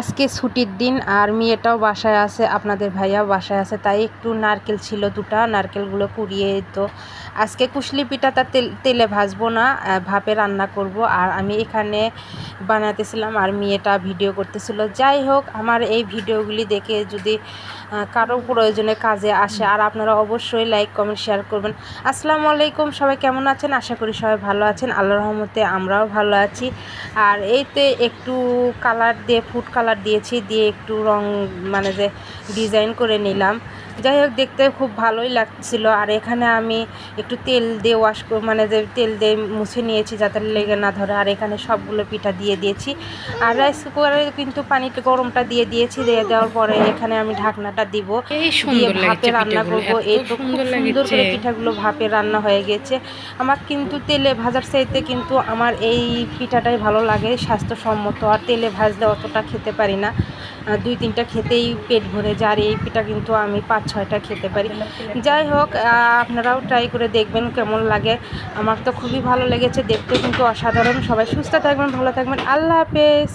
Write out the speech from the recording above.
আজকে ছুটির দিন আর মেয়েটাও বাসায় আছে, আপনাদের ভাইয়াও বাসায় আছে, তাই একটু নারকেল ছিল দুটা, নারকেলগুলো কুড়িয়ে তো আজকে কুশলি পিঠাটা তেল, তেলে ভাজবো না ভাপে রান্না করব। আর আমি এখানে বানাতেছিলাম আর মেয়েটা ভিডিও করতেছিল। যাই হোক, আমার এই ভিডিওগুলি দেখে যদি কারও প্রয়োজনে কাজে আসে। আর আপনারা অবশ্যই লাইক কমেন্ট শেয়ার করবেন। আসসালামু আলাইকুম, সবাই কেমন আছেন? আশা করি সবাই ভালো আছেন। আল্লাহ রহমতে আমরাও ভালো আছি। আর এইতে একটু কালার দিয়ে ফুড কালার দিয়েছি, দিয়ে একটু রং মানে যে ডিজাইন করে নিলাম। যাই হোক দেখতে খুব ভালোই লাগছিল। আর এখানে আমি একটু তেল দিয়ে ওয়াশ মানে যে তেল দিয়ে মুছে নিয়েছি যাতে লেগে না ধরে আর এখানে সবগুলো পিঠা দিয়ে দিয়েছি। আর রাইস কুকারে কিন্তু পানিটা গরমটা দিয়ে দিয়েছি দিয়ে দেওয়ার পরে এখানে আমি ঢাকনাটা দিব। দিয়ে ভাপে রান্না করব। এই তো খুব সুন্দর করে পিঠাগুলো ভাপে রান্না হয়ে গেছে। আমার কিন্তু তেলে ভাজার চাইতে কিন্তু আমার এই পিঠাটাই ভালো লাগে স্বাস্থ্যসম্মত। আর তেলে ভাজলে অতটা খেতে পারি না। দুই তিনটা খেতেই পেট ভরে যায় আর এই পিঠা কিন্তু আমি পাঁচ ছয়টা খেতে পারি। যাই হোক আপনারাও ট্রাই করে দেখবেন কেমন লাগে। আমার তো খুবই ভালো লেগেছে। দেখতে কিন্তু অসাধারণ। সবাই সুস্থ থাকবেন, ভালো থাকবেন। আল্লাহ হাফেজ।